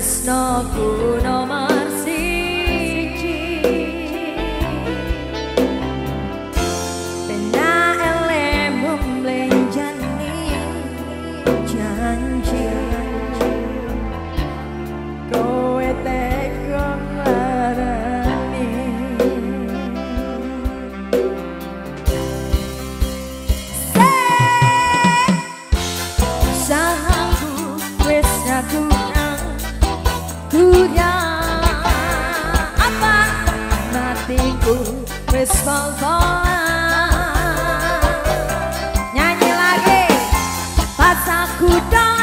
Stop, no more. waktunya apa matiku wis nyanyi lagi pas aku dong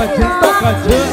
tocadinho, tocadinho.